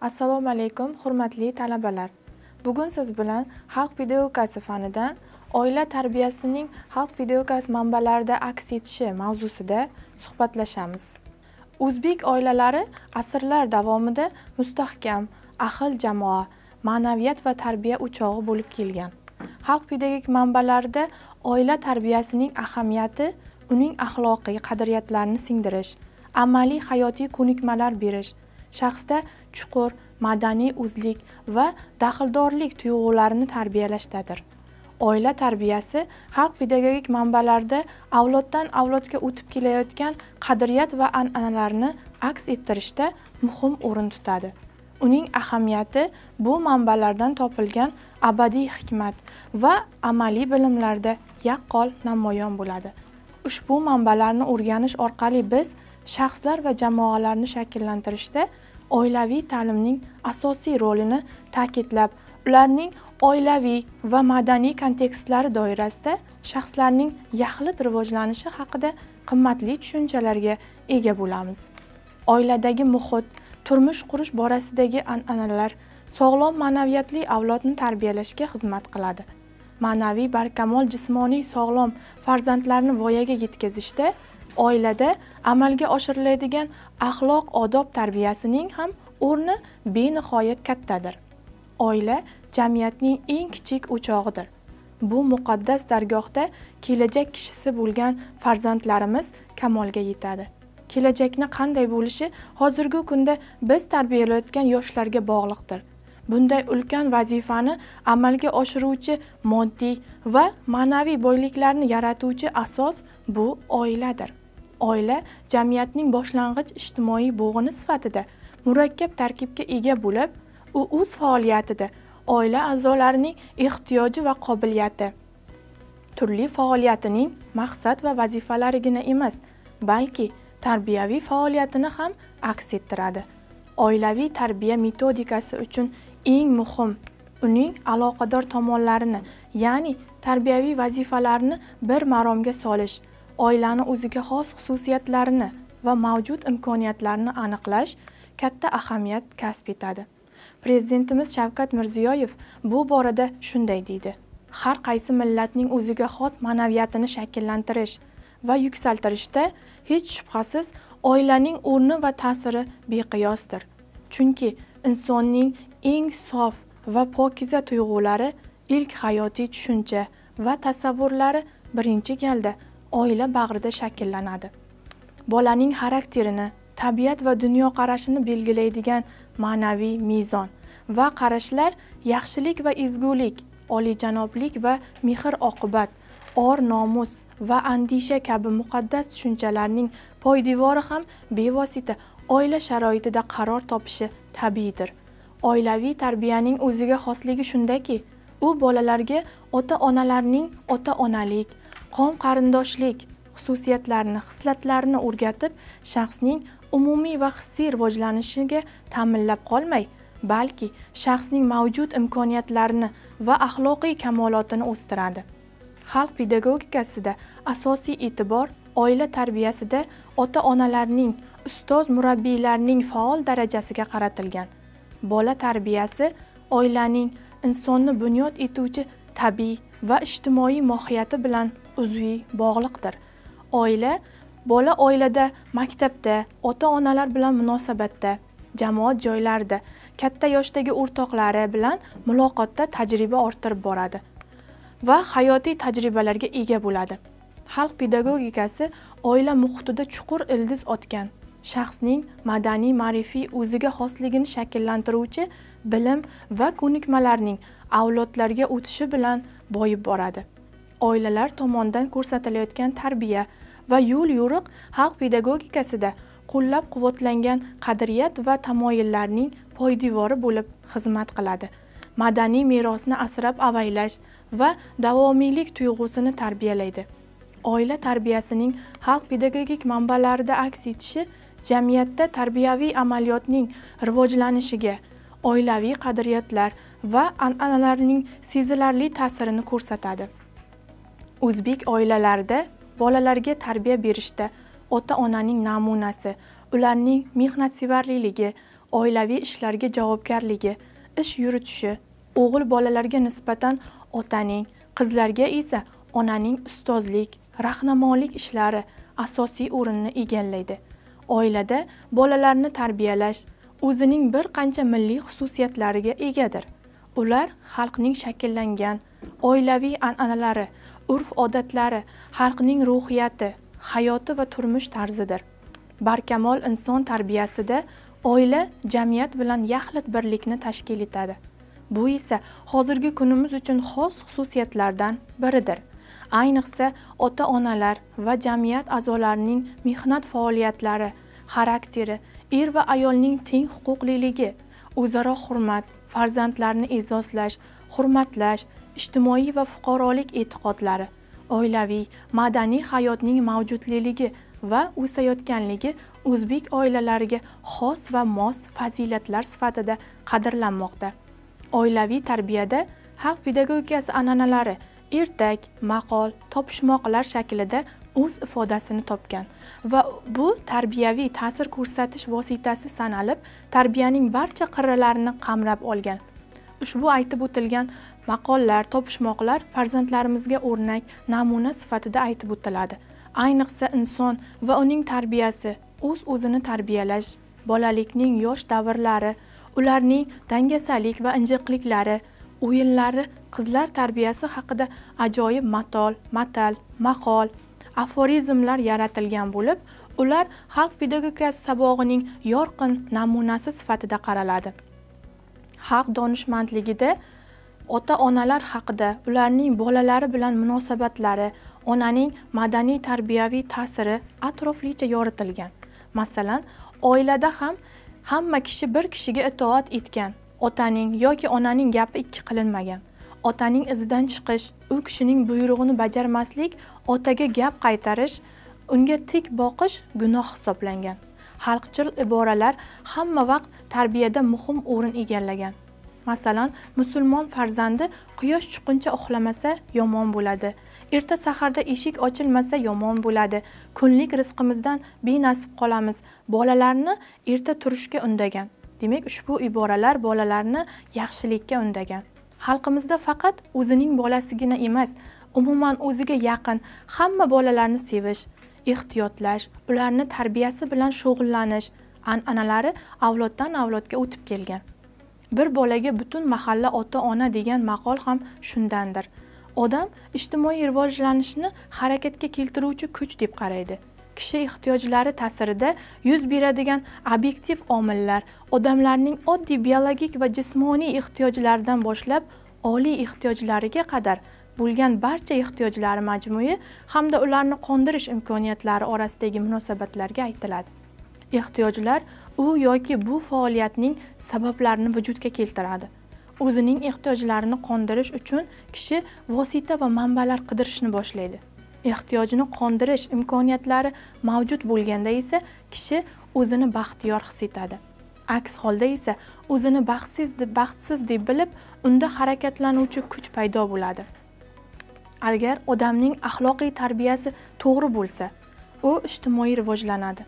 assalomu alaykum hurmatli talabalar. Bugun siz bilan xalq pedagogikasi fanidan oila tarbiyasining xalq pedagogikasi manbalarida aks etishi mavzusida suhbatlashamiz. O'zbek oilalari asrlar davomida mustahkam ahil jamoa ma'naviyat va tarbiya o'chog'i bo'lib kelgan. Xalq pedagogik manbalarida oila tarbiyasining ahamiyati uning axloqiy qadriyatlarini singdirish amaliy hayotiy ko'nikmalar berish shaxsda chuqur madaniy o'zlik va daxldorlik tuyg'ularini tarbiyalashdadir. Oila tarbiyasi xalq pedagogik manbalarida avloddan avlodga o'tib kelayotgan qadriyat va an'analarni aks ettirishda muhim o'rin tutadi. Uning ahamiyati bu manbalardan topilgan abadiy hikmat va amaliy bilimlarda yaqqol namoyon bo'ladi. Ushbu manbalarni o'rganish orqali biz shaxslar va jamoalarni shakllantirishda oilaviy ta'limning asosiy rolini ta'kidlab ularning oilaviy va madaniy kontekstlari doirasida shaxslarning yaxlit rivojlanishi haqida qimmatli tushunchalarga ega bo'lamiz. Oiladagi muhit turmush qurish borasidagi an'analar sog'lom ma'naviyatli avlodni tarbiyalashga xizmat qiladi. Ma'naviy barkamol jismoniy sog'lom farzandlarni voyaga yetkazishda oilada amalga oshiriladigan axloq odob tarbiyasining ham o'rni benihoyat kattadir. Oila jamiyatning eng kichik o'chog'idir. Bu muqaddas dargohda kelajak kishisi bo'lgan farzandlarimiz kamolga yetadi. Kelajakni qanday bo'lishi hozirgi kunda biz tarbiyalayotgan yoshlarga bog'liqdir. Bunday ulkan vazifani amalga oshiruvchi moddiy va ma'naviy boyliklarni yaratuvchi asos bu oiladir. Oila jamiyatning boshlang'ich ijtimoiy bo'g'ini sifatida murakkab tarkibga ega bo'lib u o'z faoliyatida oila a'zolarining ehtiyoji va qobiliyati turli faoliyatining maqsad va vazifalarigina emas balki tarbiyaviy faoliyatini ham aks ettiradi. Oilaviy tarbiya metodikasi uchun eng muhim uning aloqador tomonlarini ya'ni tarbiyaviy vazifalarni bir maromga solish oilani o'ziga xos xususiyatlarini va mavjud imkoniyatlarini aniqlash katta ahamiyat kasb etadi. Prezidentimiz shavkat mirziyoyev bu borada shunday deydi har qaysi millatning o'ziga xos ma'naviyatini shakllantirish va yuksaltirishda hech shubhasiz oilaning o'rni va ta'siri beqiyosdir. Chunki insonning eng sof va pokiza tuyg'ulari ilk hayotiy tushuncha va tasavvurlari birinchi galda oila bag'rida shakllanadi. Bolaning xarakterini tabiat va dunyoqarashini belgilaydigan ma'naviy mezon va qarashlar yaxshilik va ezgulik oliyjanoblik va mehr oqibat or nomus va andisha kabi muqaddas tushunchalarning poydevori ham bevosita oila sharoitida qaror topishi tabiiydir. Oilaviy tarbiyaning o'ziga xosligi shundaki u bolalarga ota onalarning ota onalik qon qarindoshlik xususiyatlarini xislatlarini o'rgatib shaxsning umumiy va hissiy rivojlanishiga ta'minlab qolmay balki shaxsning mavjud imkoniyatlarini va axloqiy kamolotini o'stiradi. Xalq pedagogikasida asosiy e'tibor oila tarbiyasida ota onalarning ustoz murabbiylarning faol darajasiga qaratilgan. Bola tarbiyasi oilaning insonni bunyod etuvchi tabiiy va ijtimoiy mohiyati bilan uzviy bog'liqdir. Oila bola oilada maktabda ota onalar bilan munosabatda jamoat joylarida katta yoshdagi o'rtoqlari bilan muloqotda tajriba orttirib boradi va hayotiy tajribalarga ega bo'ladi. Xalq pedagogikasi oila muhitida chuqur ildiz otgan shaxsning madaniy ma'rifiy o'ziga xosligini shakllantiruvchi bilim va ko'nikmalarning avlodlarga o'tishi bilan boyib boradi. Oilalar tomonidan ko'rsatilayotgan tarbiya va yo'l yo'riq xalq pedagogikasida qo'llab quvvatlangan qadriyat va tamoyillarning poydevori bo'lib xizmat qiladi. Madaniy merosni asrab avaylash va davomiylik tuyg'usini tarbiyalaydi. Oila tarbiyasining xalq pedagogik manbalarida aks etishi jamiyatda tarbiyaviy amaliyotning rivojlanishiga oilaviy qadriyatlar va an'analarning sezilarli ta'sirini ko'rsatadi. O'zbek oilalarida bolalarga tarbiya berishda ota onaning namunasi ularning mehnatsevarligi oilaviy ishlarga javobgarligi ish yuritishi o'g'il bolalarga nisbatan otaning qizlarga esa onaning ustozlik rahnamolik ishlari asosiy o'rinni egallaydi. Oilada bolalarni tarbiyalash o'zining bir qancha milliy xususiyatlariga egadir. Ular xalqning shakllangan oilaviy an'analari urf odatlari xalqning ruhiyati hayoti va turmush tarzidir. Barkamol inson tarbiyasida oila jamiyat bilan yaxlit birlikni tashkil etadi. Bu esa hozirgi kunimiz uchun xos xususiyatlardan biridir. Ayniqsa ota onalar va jamiyat a'zolarining mehnat faoliyatlari xarakteri er va ayolning teng huquqliligi o'zaro hurmat farzandlarni e'zozlash hurmatlash ijtimoiy va fuqarolik e'tiqodlari oilaviy madaniy hayotning mavjudligi va o'sayotganligi o'zbek oilalariga xos va mos fazilatlar sifatida qadrlanmoqda. Oilaviy tarbiyada xalq pedagogikasi an'analari ertak maqol topishmoqlar shaklida o'z ifodasini topgan va bu tarbiyaviy ta'sir ko'rsatish vositasi sanalib tarbiyaning barcha qirralarini qamrab olgan. Ushbu aytib o'tilgan maqollar topishmoqlar farzandlarimizga o'rnak namuna sifatida aytib o'tiladi. Ayniqsa inson va uning tarbiyasi o'z o'zini tarbiyalash bolalikning yosh davrlari ularning dangasalik va injiqliklari o'yinlari qizlar tarbiyasi haqida ajoyib matol matal maqol aforizmlar yaratilgan bo'lib ular xalq pedagogikasi sabog'ining yorqin namunasi sifatida qaraladi. Xalq donishmandligida ota onalar haqida ularning bolalari bilan munosabatlari onaning madaniy tarbiyaviy ta'siri atroflicha yoritilgan. Masalan oilada ham hamma kishi bir kishiga itoat etgan otaning yoki onaning gapi ikki qilinmagan. Otaning izidan chiqish u kishining buyrug'ini bajarmaslik otaga gap qaytarish unga tik boqish gunoh hisoblangan. Xalqchil iboralar hamma vaqt tarbiyada muhim o'rin egallagan. Masalan musulmon farzandi quyosh chiqquncha uxlamasa yomon bo'ladi. Erta saharda eshik ochilmasa yomon bo'ladi. Kunlik rizqimizdan benasib qolamiz. Bolalarni erta turishga undagan. Demak ushbu iboralar bolalarni yaxshilikka undagan. Xalqimizda faqat o'zining bolasigina emas umuman o'ziga yaqin hamma bolalarni sevish ehtiyotlash ularni tarbiyasi bilan shug'ullanish an'analari avloddan avlodga o'tib kelgan. Bir bolaga butun mahalla ota ona degan maqol ham shundandir. Odam ijtimoiy rivojlanishni harakatga keltiruvchi kuch deb qaraydi. Kishi ehtiyojlari ta'sirida yuz beradigan obyektiv omillar odamlarning oddiy biologik va jismoniy ehtiyojlaridan boshlab oliy ehtiyojlariga qadar bo'lgan barcha ehtiyojlari majmui hamda ularni qondirish imkoniyatlari orasidagi munosabatlarga aytiladi. Ehtiyojlar u yoki bu faoliyatning sabablarini vujudga keltiradi. O'zining ehtiyojlarini qondirish uchun kishi vosita va manbalar qidirishni boshlaydi. Ehtiyojini qondirish imkoniyatlari mavjud bo'lganda esa kishi o'zini baxtiyor his etadi. Aks holda esa o'zini baxtsiz deb baxtsiz deb bilib unda harakatlanuvchi kuch paydo bo'ladi. Agar odamning axloqiy tarbiyasi to'g'ri bo'lsa u ijtimoiy rivojlanadi.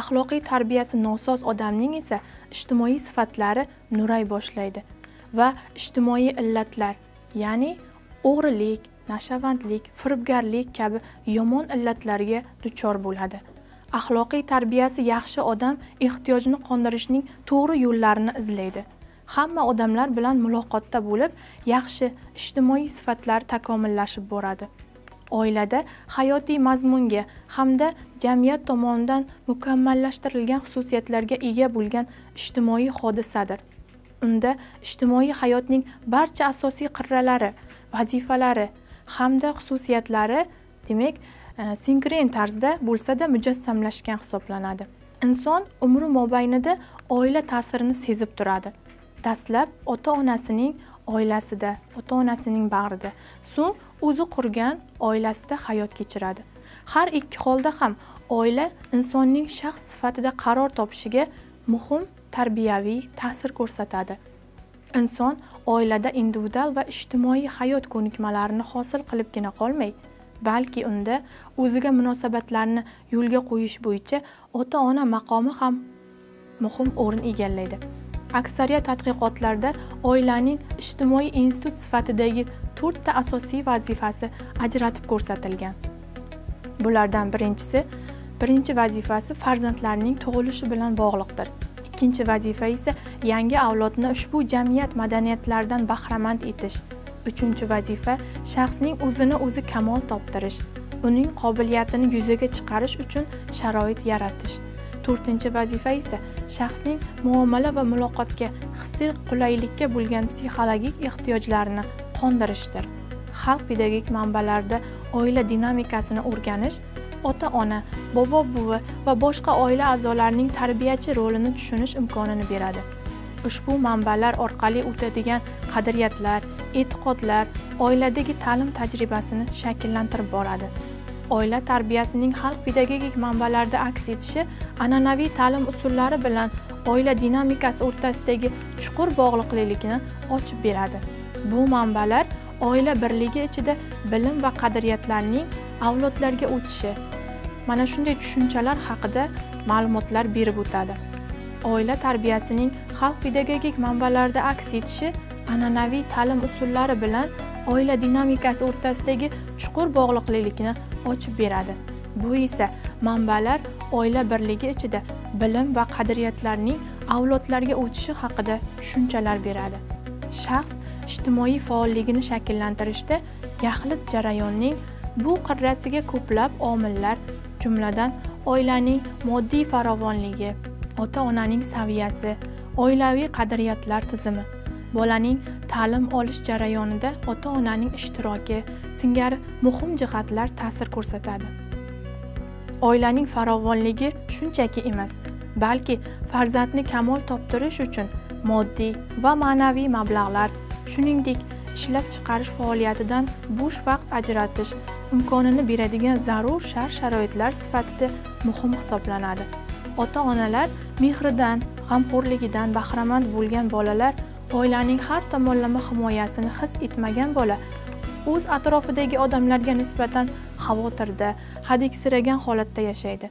Axloqiy tarbiyasi nosoz odamning esa ijtimoiy sifatlari nuray boshlaydi va ijtimoiy illatlar ya'ni o'g'rilik nashavandlik firibgarlik kabi yomon illatlarga duchor bo'ladi. Axloqiy tarbiyasi yaxshi odam ehtiyojni qondirishning to'g'ri yo'llarini izlaydi. Hamma odamlar bilan muloqotda bo'lib yaxshi ijtimoiy sifatlar takomillashib boradi. Oilada hayotiy mazmunga hamda jamiyat tomonidan mukammallashtirilgan xususiyatlarga ega bo'lgan ijtimoiy hodisadir. Unda ijtimoiy hayotning barcha asosiy qirralari vazifalari hamda xususiyatlari demak e, sinkren tarzda bo'lsada mujassamlashgan hisoblanadi. Inson umri mobaynida oila ta'sirini sezib turadi. Dastlab ota onasining oilasida ota onasining bag'rida. So'ng o'zi qurgan oilasida hayot kechiradi. Har ikki holda ham oila insonning shaxs sifatida qaror topishiga muhim tarbiyaviy ta'sir ko'rsatadi. Inson oilada individual va ijtimoiy hayot ko'nikmalarini hosil qilibgina qolmay balki unda o'ziga munosabatlarni yo'lga qo'yish bo'yicha ota ona maqomi ham muhim o'rin egallaydi. Aksariyat tadqiqotlarda oilaning ijtimoiy institut sifatidagi to'rtta asosiy vazifasi ajratib ko'rsatilgan. Bulardan birinchisi birinchi vazifasi farzandlarning tug'ilishi bilan bog'liqdir. Ikkinchi vazifa esa yangi avlodni ushbu jamiyat madaniyatlaridan bahramand etish. Uchinchi vazifa shaxsning o'zini o'zi kamol toptirish. Uning qobiliyatini yuzaga chiqarish uchun sharoit yaratish. To'rtinchi vazifa esa shaxsning muomala va muloqotga hissiy qulaylikka bo'lgan psixologik ehtiyojlarini qondirishdir. Xalq pedagogik manbalarida oila dinamikasini o'rganish ota ona bobo buvi va boshqa oila a'zolarining tarbiyachi rolini tushunish imkonini beradi. Ushbu manbalar orqali o'tadigan qadriyatlar e'tiqodlar oiladagi ta'lim tajribasini shakllantirib boradi. Oila tarbiyasining xalq pedagogik manbalarida aks etishi an'anaviy ta'lim usullari bilan oila dinamikasi o'rtasidagi chuqur bog'liqlikni ochib beradi. Bu manbalar oila birligi ichida bilim va qadriyatlarning avlodlarga o'tishi. Mana shunday tushunchalar haqida ma'lumotlar berib o'tadi. Oila tarbiyasining xalq pedagogik manbalarida aks etishi an'anaviy ta'lim usullari bilan oila dinamikasi o'rtasidagi chuqur bog'liqlikni ochib beradi. Bu esa manbalar oila birligi ichida bilim va qadriyatlarning avlodlarga o'tishi haqida tushunchalar beradi. Shaxs ijtimoiy faolligini shakllantirishda yaxlit jarayonning bu qirrasiga ko'plab omillar jumladan oilaning moddiy farovonligi ota onaning saviyasi oilaviy qadriyatlar tizimi bolaning ta'lim olish jarayonida ota onaning ishtiroki singari muhim jihatlar ta'sir ko'rsatadi. Oilaning farovonligi shunchaki emas balki farzandni kamol toptirish uchun moddiy va ma'naviy mablag'lar shuningdek ishlab chiqarish faoliyatidan bo'sh vaqt ajratish imkonini beradigan zarur shart sharoitlar sifatida muhim hisoblanadi. Ota onalar mehridan g'amxo'rligidan bahramand bo'lgan bolalar oilaning har tomonlama himoyasini his etmagan bola o'z atrofidagi odamlarga nisbatan xavotirda hadiksiragan holatda yashaydi.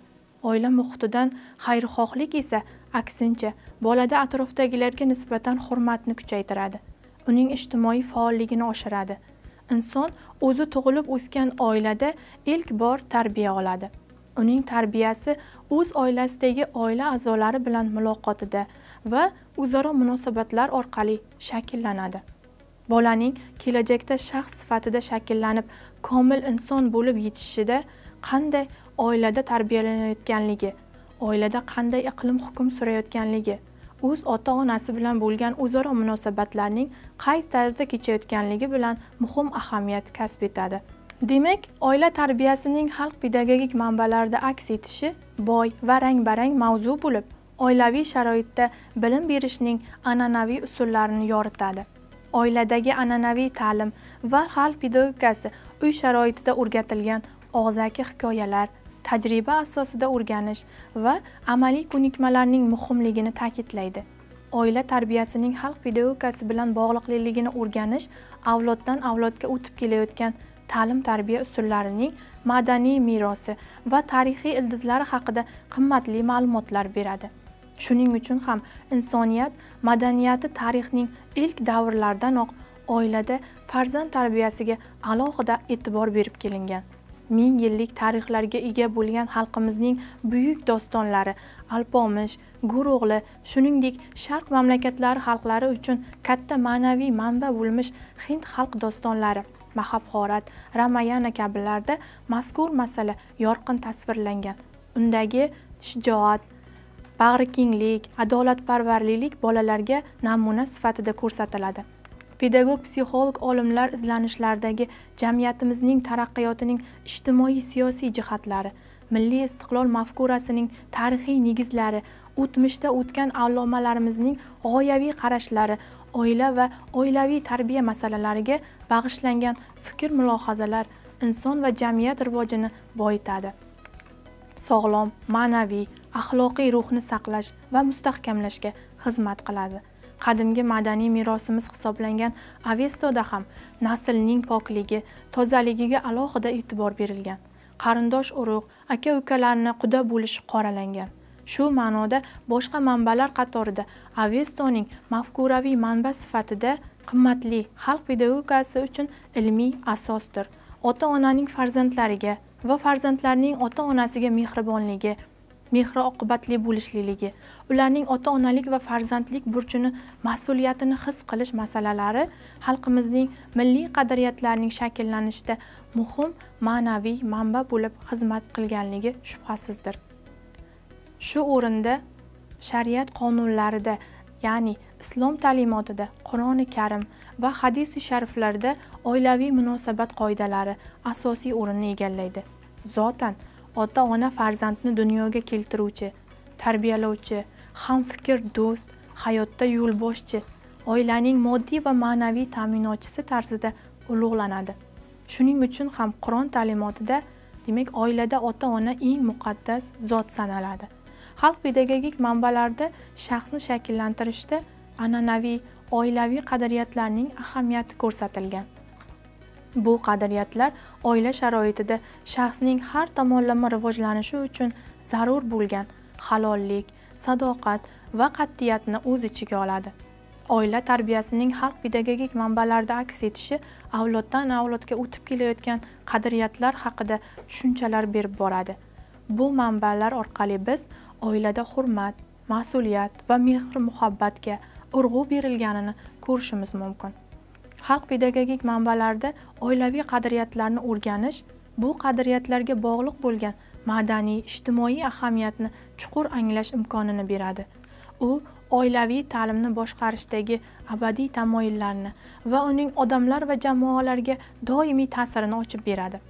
Oila muhitidan xayrixohlik esa aksincha bolada atrofdagilarga nisbatan hurmatni kuchaytiradi. Uning ijtimoiy faolligini oshiradi. Inson o'zi tug'ilib o'sgan oilada ilk bor tarbiya oladi. Uning tarbiyasi o'z oilasidagi oila a'zolari bilan muloqotida va o'zaro munosabatlar orqali shakllanadi. Bolaning kelajakda shaxs sifatida shakllanib komil inson bo'lib yetishishida qanday oilada tarbiyalanayotganligi oilada qanday iqlim hukm surayotganligi o'z ota onasi bilan bo'lgan o'zaro munosabatlarning qay tarzda kechayotganligi bilan muhim ahamiyat kasb etadi. Demak oila tarbiyasining xalq pedagogik manbalarida aks etishi boy va rang barang mavzu bo'lib oilaviy sharoitda bilim berishning an'anaviy usullarini yoritadi. Oiladagi an'anaviy ta'lim va xalq pedagogikasi uy sharoitida o'rgatilgan og'zaki hikoyalar tajriba asosida o'rganish va amaliy ko'nikmalarning muhimligini ta'kidlaydi. Oila tarbiyasining xalq pedagogikasi bilan bog'liqligini o'rganish avloddan avlodga o'tib kelayotgan ta'lim tarbiya usullarining madaniy merosi va tarixiy ildizlari haqida qimmatli ma'lumotlar beradi. Shuning uchun ham insoniyat madaniyati tarixning ilk davrlaridanoq oilada farzand tarbiyasiga alohida e'tibor berib kelingan. Ming yillik tarixlarga ega bo'lgan xalqimizning buyuk dostonlari alpomish gurug'li shuningdek sharq mamlakatlari xalqlari uchun katta ma'naviy manba bo'lmish hind xalq dostonlari mahabhorat ramayana kabilarda mazkur masala yorqin tasvirlangan. Undagi shijoat bag'rikenglik adolatparvarlik bolalarga namuna sifatida ko'rsatiladi. Pedagog psixolog olimlar izlanishlaridagi jamiyatimizning taraqqiyotining ijtimoiy siyosiy jihatlari milliy istiqlol mafkurasining tarixiy negizlari o'tmishda o'tgan allomalarimizning g'oyaviy qarashlari oila va oilaviy tarbiya masalalariga bag'ishlangan fikr mulohazalar inson va jamiyat rivojini boyitadi. Sog'lom ma'naviy axloqiy ruhni saqlash va mustahkamlashga xizmat qiladi. Qadimgi madaniy merosimiz hisoblangan avestoda ham naslning pokligi tozaligiga alohida e'tibor berilgan. Qarindosh urug' aka ukalarni quda bo'lish qoralangan. Shu ma'noda boshqa manbalar qatorida avestoning mafkuraviy manba sifatida qimmatli xalq pedagogikasi uchun ilmiy asosdir. Ota onaning farzandlariga va farzandlarning ota onasiga mehribonligi mehri oqibatli bo'lishlikligi ularning ota onalik va farzandlik burchini mas'uliyatini his qilish masalalari xalqimizning milliy qadriyatlarining shakllanishida muhim ma'naviy manba bo'lib xizmat qilganligi shubhasizdir. Shu o'rinda shariat qonunlarida ya'ni islom ta'limotida qur'oni karim va hadisi shariflarda oilaviy munosabat qoidalari asosiy o'rinni egallaydi. Zotan ota ona farzandni dunyoga keltiruvchi tarbiyalovchi hamfikr do'st hayotda yo'lboshchi oilaning moddiy va ma'naviy ta'minotchisi tarzida ulug'lanadi. Shuning uchun ham qur'on ta'limotida demak oilada ota ona eng muqaddas zot sanaladi. Xalq pedagogik manbalarida shaxsni shakllantirishda an'anaviy oilaviy qadriyatlarning ahamiyati ko'rsatilgan. Bu qadriyatlar oila sharoitida shaxsning har tomonlama rivojlanishi uchun zarur bo'lgan halollik sadoqat va qat'iyatni o'z ichiga oladi. Oila tarbiyasining xalq pedagogik manbalarida aks etishi avloddan avlodga o'tib kelayotgan qadriyatlar haqida tushunchalar berib boradi. Bu manbalar orqali biz oilada hurmat mas'uliyat va mehr muhabbatga urg'u berilganini ko'rishimiz mumkin. Xalq pedagogik manbalarida oilaviy qadriyatlarni o'rganish bu qadriyatlarga bog'liq bo'lgan madaniy ijtimoiy ahamiyatni chuqur anglash imkonini beradi. U oilaviy ta'limni boshqarishdagi abadiy tamoyillarni va uning odamlar va jamoalarga doimiy ta'sirini ochib beradi.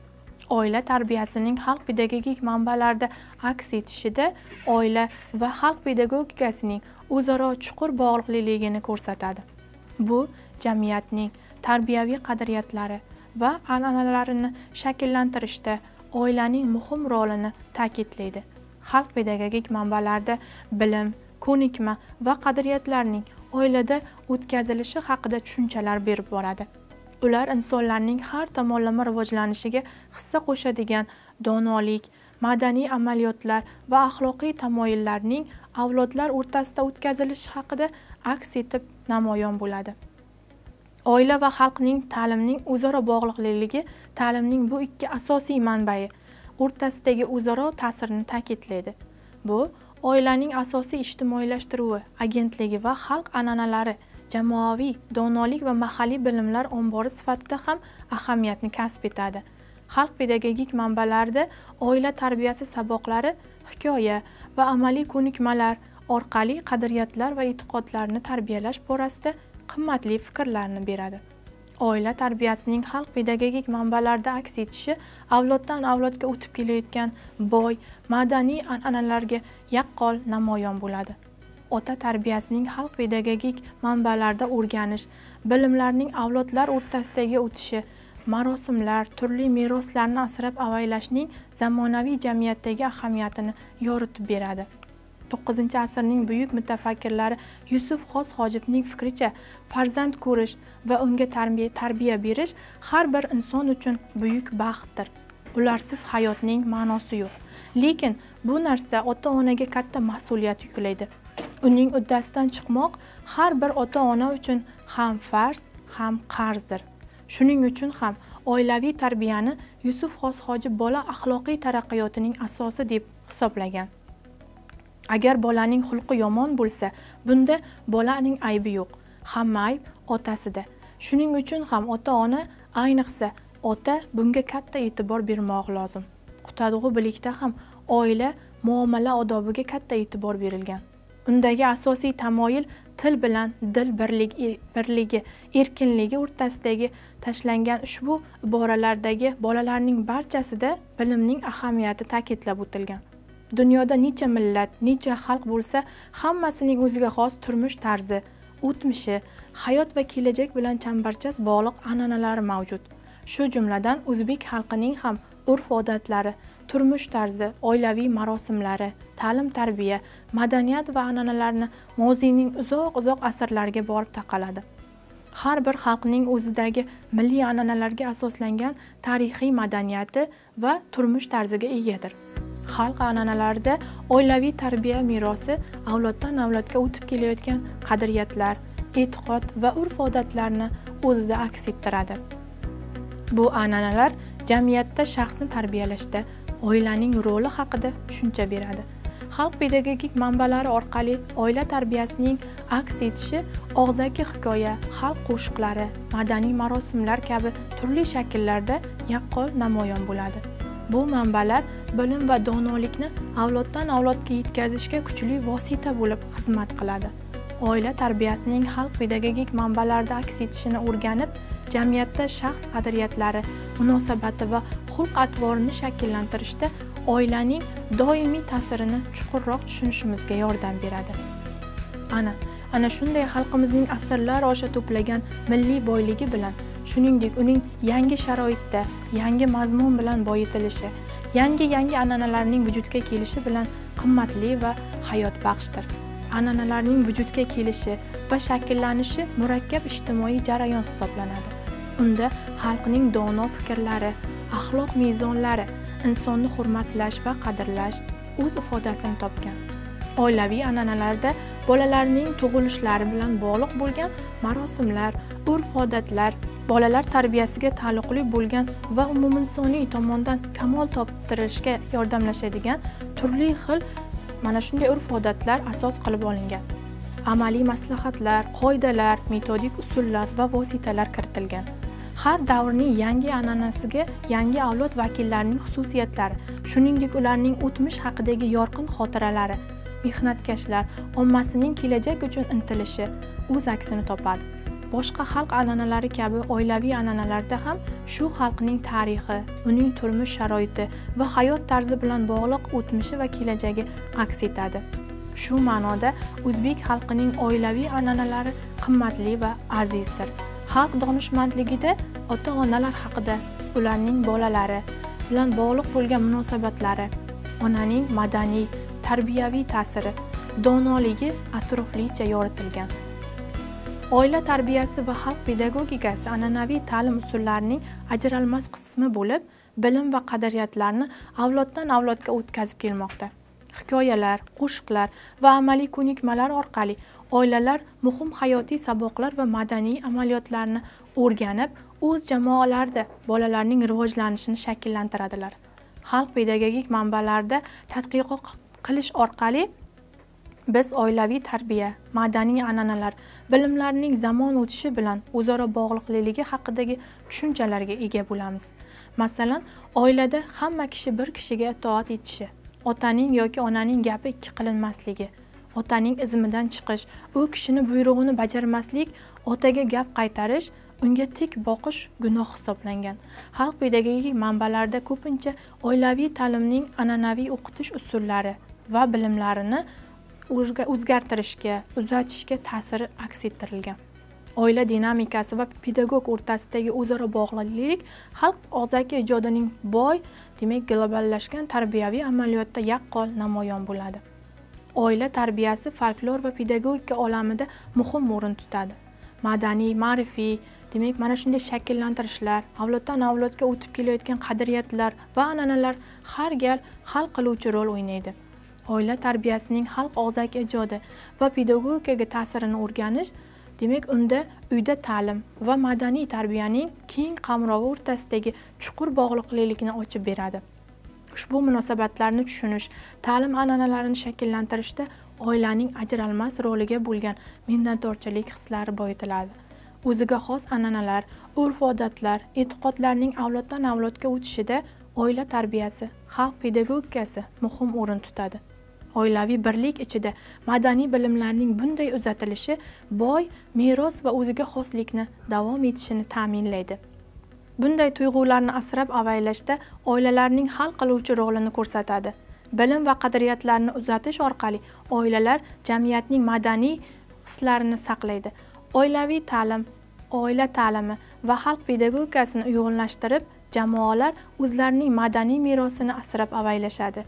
Oila tarbiyasining xalq pedagogik manbalarida aks etishida oila va xalq pedagogikasining o'zaro chuqur bog'liqligini ko'rsatadi. Bu jamiyatning tarbiyaviy qadriyatlari va an'analarini shakllantirishda oilaning muhim rolini ta'kidlaydi. Xalq pedagogik manbalarda bilim ko'nikma va qadriyatlarning oilada o'tkazilishi haqida tushunchalar berib boradi. Ular insonlarning har tomonlama rivojlanishiga hissa qo'shadigan donolik madaniy amaliyotlar va axloqiy tamoyillarning avlodlar o'rtasida o'tkazilishi haqida aks etib namoyon bo'ladi. Oila va xalqning ta'limning o'zaro bog'liqligi ta'limning bu ikki asosiy manbai o'rtasidagi o'zaro ta'sirini ta'kidlaydi. Bu oilaning asosiy ijtimoiylashtiruvi agentligi va xalq an'analari jamoaviy donolik va mahalliy bilimlar ombori sifatida ham ahamiyatni kasb etadi. Xalq pedagogik manbalarida oila tarbiyasi saboqlari hikoya va amaliy ko'nikmalar orqali qadriyatlar va e'tiqodlarni tarbiyalash borasida qimmatli fikrlarni beradi. Oila tarbiyasining xalq pedagogik manbalarida aks etishi avloddan avlodga o'tib kelayotgan boy madaniy an'analarga yaqqol namoyon bo'ladi. Ota tarbiyasining xalq pedagogik manbalarida o'rganish bilimlarning avlodlar o'rtasidagi o'tishi marosimlar turli meroslarni asrab avaylashning zamonaviy jamiyatdagi ahamiyatini yoritib beradi. To'qqizinchi asrning buyuk mutafakkirlari yusuf xos hojibning fikricha farzand ko'rish va unga tarbiya berish har bir inson uchun buyuk baxtdir. Ularsiz hayotning ma'nosi yo'q. Lekin bu narsa ota onaga katta mas'uliyat yuklaydi. Uning uddasidan chiqmoq har bir ota ona uchun ham farz ham qarzdir. Shuning uchun ham oilaviy tarbiyani yusuf xos hoji bola axloqiy taraqqiyotining asosi deb hisoblagan. Agar bolaning xulqi yomon bo'lsa bunda bolaning aybi yo'q hamma ayb otasida. Shuning uchun ham ota ona ayniqsa ota bunga katta e'tibor bermog'i lozim. Qutadg'u bilikda ham oila muomala odobiga katta e'tibor berilgan. Undagi asosiy tamoyil til bilan dil birligi e, birligi erkinligi o'rtasidagi tashlangan ushbu iboralardagi bolalarning barchasida bilimning ahamiyati ta'kidlab o'tilgan. Dunyoda necha millat necha xalq bo'lsa hammasining o'ziga xos turmush tarzi o'tmishi hayot va kelajak bilan chambarchas bog'liq an'analari mavjud. Shu jumladan o'zbek xalqining ham urf odatlari turmush tarzi oilaviy marosimlari ta'lim tarbiya madaniyat va an'analarni moziyning uzoq uzoq asrlarga borib taqaladi. Har bir xalqning o'zidagi milliy an'analarga asoslangan tarixiy madaniyati va turmush tarziga egadir. Xalq an'analarida oilaviy tarbiya merosi avloddan avlodga o'tib kelayotgan qadriyatlar e'tiqod va urf odatlarni o'zida aks ettiradi. Bu an'analar jamiyatda shaxsni tarbiyalashda oilaning roli haqida tushuncha beradi. Xalq pedagogik manbalari orqali oila tarbiyasining aks etishi og'zaki hikoya xalq qo'shiqlari madaniy marosimlar kabi turli shakllarda yaqqol namoyon bo'ladi. Bu manbalar bilim va donolikni avloddan avlodga yetkazishga kuchli vosita bo'lib xizmat qiladi. Oila tarbiyasining xalq pedagogik manbalarda aks etishini o'rganib jamiyatda shaxs qadriyatlari munosabati va xulq atvorini shakllantirishda oilaning doimiy ta'sirini chuqurroq tushunishimizga yordam beradi. Ana ana shunday xalqimizning asrlar osha to'plagan milliy boyligi bilan shuningdek uning yangi sharoitda yangi mazmun bilan boyitilishi yangi yangi an'analarning vujudga kelishi bilan qimmatli va hayotbaxshdir an'analarning vujudga kelishi va shakllanishi murakkab ijtimoiy jarayon hisoblanadi. Unda xalqning dono fikrlari axloq mezonlari insonni hurmatlash va qadrlash o'z ifodasini topgan. Oilaviy an'analarda bolalarning tug'ilishlari bilan bog'liq bo'lgan marosimlar urf odatlar bolalar tarbiyasiga taalluqli bo'lgan va umuminsoniy tomondan kamol toptirishga yordamlashadigan turli xil mana shunday urf odatlar asos qilib olingan. Amaliy maslahatlar qoidalar metodik usullar va vositalar kiritilgan. Har davrning yangi an'anasiga yangi avlod vakillarining xususiyatlari shuningdek ularning o'tmish haqidagi yorqin xotiralari mehnatkashlar ommasining kelajak uchun intilishi o'z aksini topadi. Boshqa xalq an'analari kabi oilaviy an'analarda ham shu xalqning tarixi uning turmush sharoiti va hayot tarzi bilan bog'liq o'tmishi va kelajagi aks etadi. Shu ma'noda o'zbek xalqining oilaviy an'analari qimmatli va azizdir. Xalq donishmandligida ota onalar haqida ularning bolalari bilan bog'liq bo'lgan munosabatlari onaning madaniy tarbiyaviy ta'siri donoligi atroflicha yoritilgan. Oila tarbiyasi va xalq pedagogikasi an'anaviy ta'lim usullarining ajralmas qismi bo'lib bilim va qadriyatlarni avloddan avlodga o'tkazib kelmoqda. Hikoyalar qo'shiqlar va amaliy ko'nikmalar orqali oilalar muhim hayotiy saboqlar va madaniy amaliyotlarni o'rganib o'z jamoalarida bolalarning rivojlanishini shakllantiradilar. Xalq pedagogik manbalarida tadqiqot qilish orqali biz oilaviy tarbiya madaniy an'analar bilimlarning zamon o'tishi bilan o'zaro bog'liqligi haqidagi tushunchalarga ega bo'lamiz. Masalan oilada hamma kishi bir kishiga itoat etishi otaning yoki onaning gapi ikki qilinmasligi otaning izmidan chiqish u kishini buyrug'ini bajarmaslik otaga gap qaytarish unga tik boqish gunoh hisoblangan. Xalq pedagogik manbalarda ko'pincha oilaviy ta'limning an'anaviy o'qitish usullari va bilimlarini o'zgartirishga uzatishga ta'siri aks ettirilgan. Oila dinamikasi va pedagog o'rtasidagi o'zaro bog'liqlik xalq og'zaki ijodining boy demak globallashgan tarbiyaviy amaliyotda yaqqol namoyon bo'ladi. Oila tarbiyasi folklor va pedagogika olamida muhim o'rin tutadi. Madaniy ma'rifiy demak mana shunday shakllantirishlar avloddan avlodga o'tib kelayotgan qadriyatlar va an'analar har gal hal qiluvchi rol o'ynaydi. Oila tarbiyasining xalq og'zaki ijodi va pedagogikaga ta'sirini o'rganish demak unda uyda ta'lim va madaniy tarbiyaning keng qamrovi o'rtasidagi chuqur bog'liqlikni ochib beradi. Ushbu munosabatlarni tushunish ta'lim an'analarini shakllantirishda oilaning ajralmas roliga bo'lgan minnatdorchilik hislari boyitiladi. O'ziga xos an'analar urf odatlar e'tiqodlarning avloddan avlodga o'tishida oila tarbiyasi xalq pedagogikasi muhim o'rin tutadi. Oilaviy birlik ichida madaniy bilimlarning bunday uzatilishi boy meros va o'ziga xoslikni davom etishini ta'minlaydi. Bunday tuyg'ularni asrab avaylashda oilalarning hal qiluvchi rolini ko'rsatadi. Bilim va qadriyatlarni uzatish orqali oilalar jamiyatning madaniy hislarini saqlaydi. Oilaviy ta'lim oila ta'limi va xalq pedagogikasini uyg'unlashtirib jamoalar o'zlarining madaniy merosini asrab avaylashadi.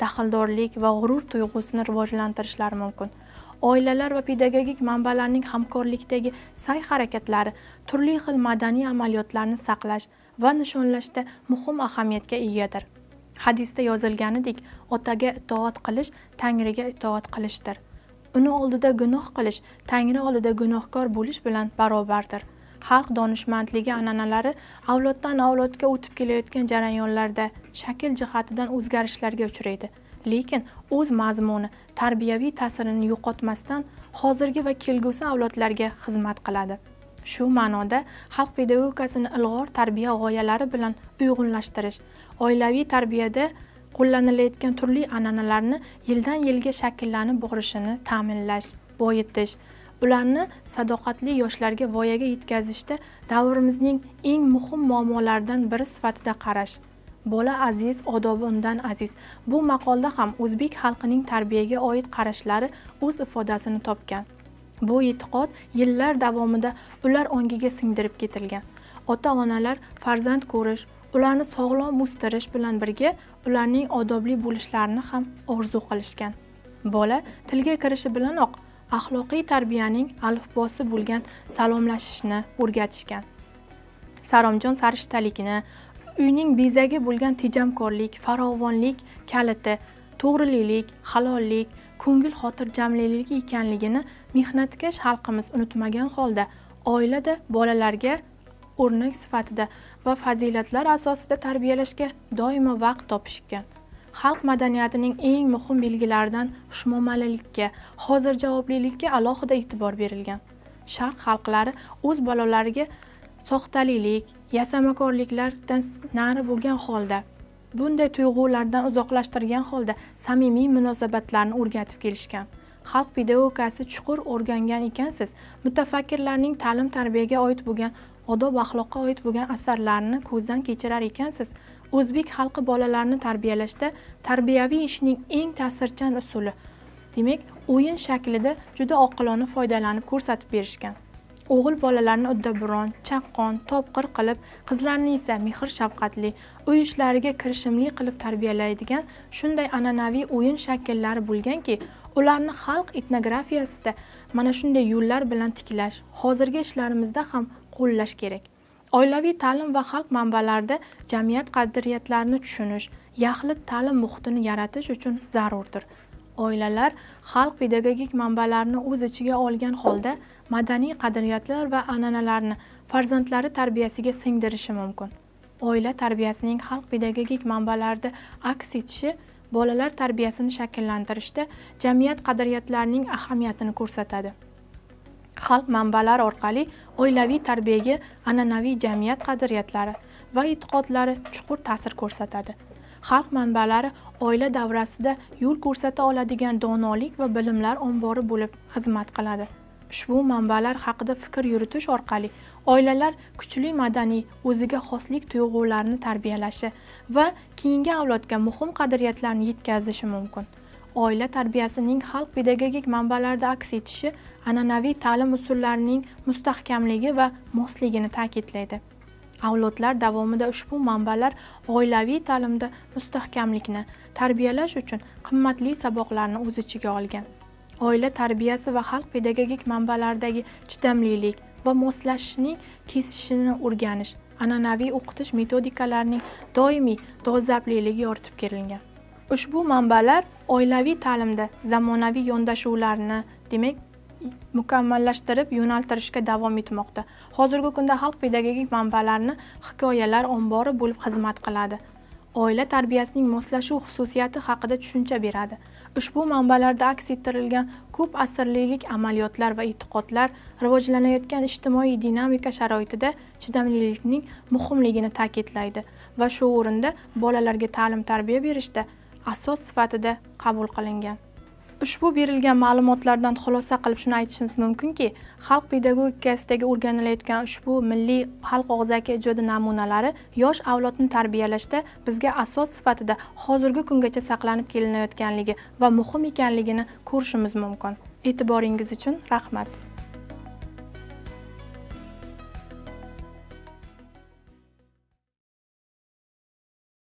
Daxldorlik va g'urur tuyg'usini rivojlantirishlari mumkin. Oilalar va pedagogik manbalarning hamkorlikdagi sa'y harakatlari turli xil madaniy amaliyotlarni saqlash va nishonlashda muhim ahamiyatga egadir. Hadisda yozilganidek otaga itoat qilish tangriga itoat qilishdir. Uni oldida gunoh qilish tangri oldida gunohkor bo'lish bilan barobardir. Xalq donishmandligi an'analari avloddan avlodga o'tib kelayotgan jarayonlarda shakl jihatidan o'zgarishlarga uchraydi. Lekin o'z mazmuni tarbiyaviy ta'sirini yo'qotmasdan hozirgi va kelgusi avlodlarga xizmat qiladi. Shu ma'noda xalq pedagogikasini ilg'or tarbiya g'oyalari bilan uyg'unlashtirish oilaviy tarbiyada qo'llanilayotgan turli an'analarni yildan yilga shakllanib borishini ta'minlash boyitish bularni sadoqatli yoshlarga voyaga yetkazishda davrimizning eng muhim muammolaridan biri sifatida qarash. Bola aziz odobi undan aziz. Bu maqolda ham o'zbek xalqining tarbiyaga oid qarashlari o'z ifodasini topgan. Bu e'tiqod yillar davomida ular ongiga singdirib ketilgan. Ota onalar farzand ko'rish ularni sog'lom o'stirish bilan birga ularning odobli bo'lishlarini ham orzu qilishgan. Bola tilga kirishi bilanoq axloqiy tarbiyaning alifbosi bo'lgan salomlashishni o'rgatishgan. Saromjon sarishtalikni uyning bezagi bo'lgan tejamkorlik farovonlik kaliti to'g'rililik halollik ko'ngil xotirjamliligi ekanligini mehnatkash xalqimiz unutmagan holda oilada bolalarga o'rnak sifatida va fazilatlar asosida tarbiyalashga doimo vaqt topishgan. Xalq madaniyatining eng muhim belgilaridan xushmuomalalikka hozirjavoblilikka alohida e'tibor berilgan. Sharq xalqlari o'z bolalariga soxtalilik yasamakorliklardan nari bo'lgan holda bunday tuyg'ulardan uzoqlashtirgan holda samimiy munosabatlarni o'rgatib kelishgan. Xalq pedagogikasi chuqur o'rgangan ekansiz mutafakkirlarning ta'lim tarbiyaga oid bo'lgan odob axloqqa oid bo'lgan asarlarni ko'zdan kechirar ekansiz. O'zbek xalqi bolalarini tarbiyalashda tarbiyaviy ishning eng ta'sirchan usuli. Demak o'yin shaklida juda oqilona foydalanib ko'rsatib berishgan. O'g'il bolalarni uddaburon chaqqon topqir qilib qizlarni esa mehr shafqatli uy ishlariga kirishimli qilib tarbiyalaydigan shunday an'anaviy o'yin shakllari bo'lganki ularni xalq etnografiyasida mana shunday yo'llar bilan tiklash hozirgi ishlarimizda ham qo'llash kerak. Oilaviy ta'lim va xalq manbalarida jamiyat qadriyatlarini tushunish yaxlit ta'lim muhitini yaratish uchun zarurdir. Oilalar xalq pedagogik manbalarini o'z ichiga olgan holda madaniy qadriyatlar va an'analarni farzandlari tarbiyasiga singdirishi mumkin. Oila tarbiyasining xalq pedagogik manbalarida aks etishi bolalar tarbiyasini shakllantirishda jamiyat qadriyatlarining ahamiyatini ko'rsatadi. Xalq manbalari orqali oilaviy tarbiyaga an'anaviy jamiyat qadriyatlari va e'tiqodlari chuqur ta'sir ko'rsatadi. Xalq manbalari oila davrasida yo'l ko'rsata oladigan donolik va bilimlar ombori bo'lib xizmat qiladi. Ushbu manbalar haqida fikr yuritish orqali oilalar kuchli madaniy o'ziga xoslik tuyg'ularini tarbiyalashi va keyingi avlodga muhim qadriyatlarni yetkazishi mumkin. Oila tarbiyasining xalq pedagogik manbalarida aks etishi an'anaviy ta'lim usullarining mustahkamligi va mosligini ta'kidlaydi. Avlodlar davomida ushbu manbalar oilaviy ta'limda mustahkamlikni tarbiyalash uchun qimmatli saboqlarni o'z ichiga olgan. Oila tarbiyasi va xalq pedagogik manbalaridagi chidamlilik va moslashishning kesishini o'rganish an'anaviy o'qitish metodikalarining doimiy dolzarbliligi yoritib kelingan ushbu manbalar oilaviy ta'limda zamonaviy yondashuvlarni demak mukammallashtirib yo'naltirishga davom etmoqda. Hozirgi kunda xalq pedagogik manbalarini hikoyalar ombori bo'lib xizmat qiladi. Oila tarbiyasining moslashuv xususiyati haqida tushuncha beradi. Ushbu manbalarda aks ettirilgan ko'p asrlilik amaliyotlar va e'tiqodlar rivojlanayotgan ijtimoiy dinamika sharoitida chidamlilikning muhimligini ta'kidlaydi va shu o'rinda bolalarga ta'lim tarbiya berishda asos sifatida qabul qilingan. Ushbu berilgan ma'lumotlardan xulosa qilib shuni aytishimiz mumkinki xalq pedagogikasidagi o'rganilayotgan ushbu milliy xalq og'zaki ijodi namunalari yosh avlodni tarbiyalashda bizga asos sifatida hozirgi kungacha saqlanib kelinayotganligi va muhim ekanligini ko'rishimiz mumkin. E'tiboringiz uchun rahmat.